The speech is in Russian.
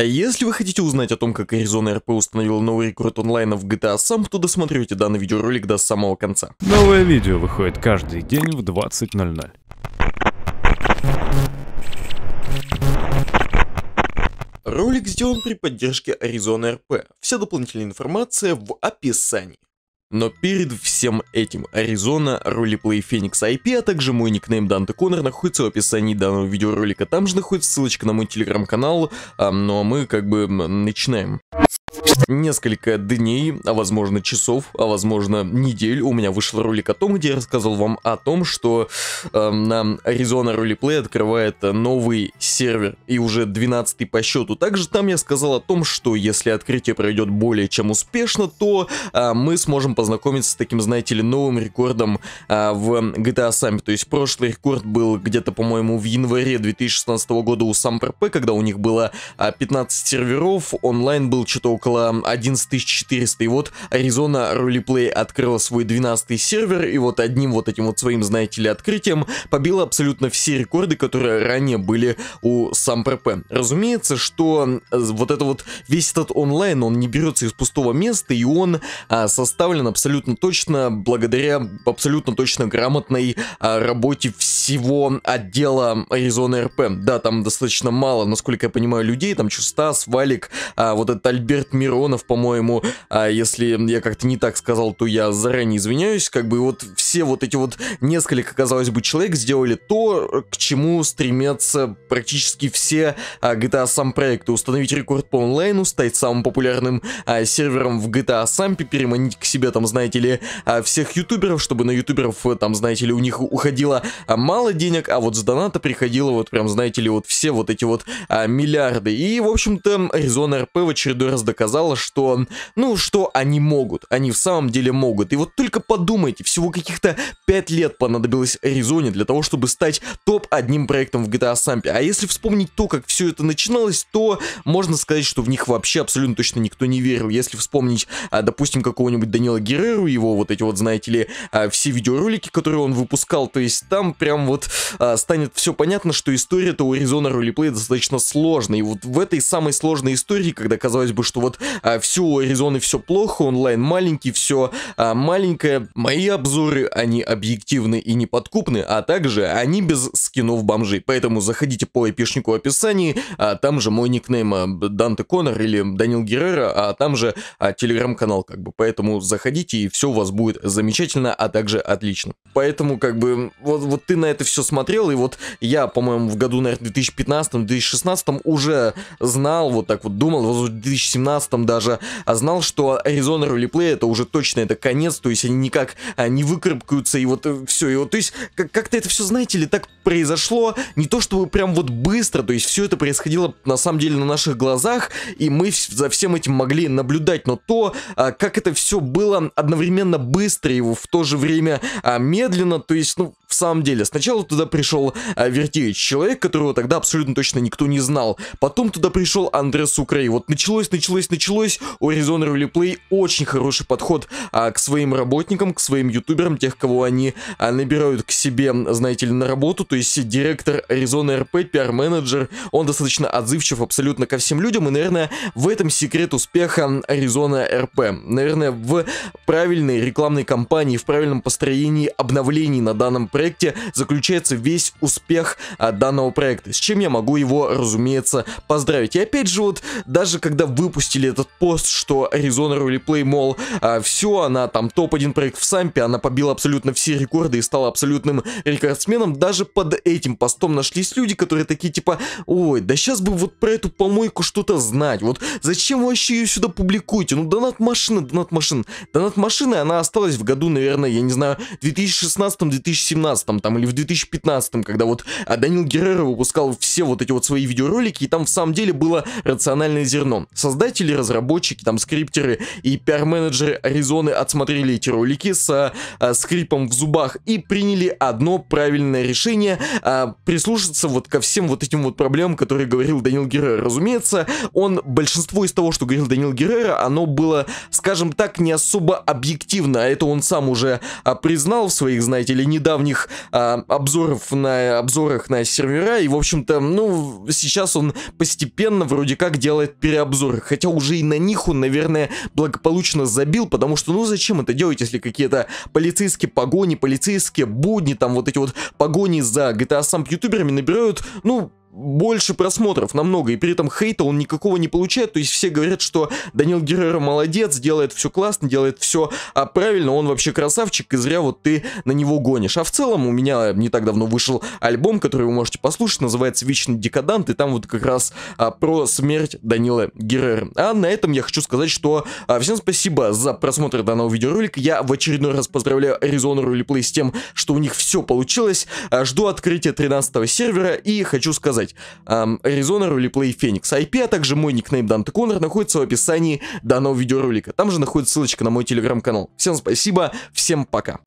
Если вы хотите узнать о том, как Arizona RP установила новый рекорд онлайна в GTA сам, то досмотрите данный видеоролик до самого конца. Новое видео выходит каждый день в 20.00. Ролик сделан при поддержке Arizona RP. Вся дополнительная информация в описании. Но перед всем этим Аризона, ролеплей Феникс IP, а также мой никнейм Данте Коннор находится в описании данного видеоролика. Там же находится ссылочка на мой телеграм-канал, а, ну а мы как бы начинаем. Несколько дней, а возможно часов, а возможно недель у меня вышел ролик о том, где я рассказывал вам о том, что э, на Arizona Roleplay открывает новый сервер и уже 12 по счету. Также там я сказал о том, что если открытие пройдет более чем успешно, то э, мы сможем познакомиться с таким, знаете ли, новым рекордом э, в GTA Summit. То есть прошлый рекорд был где-то, по-моему, в январе 2016 года у SamPRP, когда у них было э, 15 серверов, онлайн был что-то около 11400. И вот Arizona Roleplay открыла свой 12 сервер, и вот одним вот этим вот своим, знаете ли, открытием побила абсолютно все рекорды, которые ранее были у ПРП. Разумеется, что вот это вот весь этот онлайн, он не берется из пустого места, и он а, составлен абсолютно точно благодаря абсолютно точно грамотной а, работе всего отдела Arizona РП. Да, там достаточно мало, насколько я понимаю, людей, там Чустас, Валик, а, вот этот Альберт Миронов, по-моему, а если я как-то не так сказал, то я заранее извиняюсь, как бы вот все вот эти вот несколько, казалось бы, человек сделали то, к чему стремятся практически все а, GTA сам проекты. Установить рекорд по онлайну, стать самым популярным а, сервером в GTA сам, переманить к себе, там, знаете ли, а, всех ютуберов, чтобы на ютуберов, там, знаете ли, у них уходило а, мало денег, а вот с доната приходило вот прям, знаете ли, вот все вот эти вот а, миллиарды. И, в общем-то, Arizona RP в очередной раз доказала, что, ну, что они могут, они в самом деле могут. И вот только подумайте, всего каких-то 5 лет понадобилось Аризоне для того, чтобы стать топ-1 проектом в GTA Samp. А если вспомнить то, как все это начиналось, то можно сказать, что в них вообще абсолютно точно никто не верил. Если вспомнить, а, допустим, какого-нибудь Данила Герреру, его вот эти вот, знаете ли, а, все видеоролики, которые он выпускал, то есть там прям вот а, станет все понятно, что история-то у Arizona Roleplay достаточно сложная. И вот в этой самой сложной истории, когда казалось бы, что вот а, все у Аризоны все плохо, онлайн маленький, все а, маленькое. Мои обзоры, они объективны и неподкупны, а также они без скинов бомжей. Поэтому заходите по эпишнику в описании, а там же мой никнейм а, Данте Коннор или Данил Геррера, а там же а, телеграм-канал как бы. Поэтому заходите и все у вас будет замечательно, а также отлично. Поэтому как бы вот, вот ты на это все смотрел, и вот я, по-моему, в году, наверное, 2015-2016 уже знал, вот так вот думал, вот в 2017 даже а знал, что Arizona Roleplay это уже точно это конец, то есть они никак а, не выкарабкаются, и вот э, все, и вот, то есть как-то это все, знаете ли, так произошло, не то чтобы прям вот быстро, то есть все это происходило на самом деле на наших глазах, и мы за всем этим могли наблюдать, но то, а, как это все было одновременно быстро и в то же время а, медленно, то есть, ну, в самом деле, сначала туда пришел а, Вертевич, человек, которого тогда абсолютно точно никто не знал, потом туда пришел Андрес Украй, вот началось, началось, началось, у Arizona Roleplay очень хороший подход а, к своим работникам, к своим ютуберам, тех, кого они а, набирают к себе, знаете ли, на работу, то есть директор Arizona RP, пиар-менеджер, он достаточно отзывчив абсолютно ко всем людям, и, наверное, в этом секрет успеха Arizona RP. Наверное, в правильной рекламной кампании, в правильном построении обновлений на данном проекте заключается весь успех а, данного проекта, с чем я могу его, разумеется, поздравить. И опять же, вот, даже когда выпустили этот пост, что Arizona Roleplay, мол, а, все, она там топ-1 проект в Сампе, она побила абсолютно все рекорды и стала абсолютным рекордсменом, даже под этим постом нашлись люди, которые такие типа, ой, да сейчас бы вот про эту помойку что-то знать, вот зачем вы вообще ее сюда публикуете, ну донат машина, донат машина, донат машина, она осталась в году, наверное, я не знаю, 2016-2017 там или в 2015, когда вот а, Данил Геррера выпускал все вот эти вот свои видеоролики, и там в самом деле было рациональное зерно. Создатели, разработчики, там скриптеры и пиар-менеджеры Аризоны отсмотрели эти ролики с а, скрипом в зубах и приняли одно правильное решение а, прислушаться вот ко всем вот этим вот проблемам, которые говорил Данил Геррера. Разумеется, он большинство из того, что говорил Данил Геррера, оно было, скажем так, не особо объективно, а это он сам уже а, признал в своих, знаете ли, недавних своих а, обзоров на обзорах на сервера, и, в общем-то, ну, сейчас он постепенно вроде как делает переобзоры, хотя уже и на них он, наверное, благополучно забил, потому что, ну, зачем это делать, если какие-то полицейские погони, полицейские будни, там вот эти вот погони за GTA сам ютуберами набирают, ну, больше просмотров намного, и при этом хейта он никакого не получает, то есть все говорят, что Данил Геррера молодец, делает все классно, делает все а правильно, он вообще красавчик, и зря вот ты на него гонишь. А в целом у меня не так давно вышел альбом, который вы можете послушать, называется «Вечный декадант», и там вот как раз а, про смерть Данила Геррера. А на этом я хочу сказать, что а, всем спасибо за просмотр данного видеоролика, я в очередной раз поздравляю Arizona Roleplay с тем, что у них все получилось, а, жду открытия 13 сервера, и хочу сказать, сказать, эм, Roleplay Phoenix IP, а также мой никнейм Данте Коннор находится в описании данного видеоролика. Там же находится ссылочка на мой телеграм-канал. Всем спасибо, всем пока.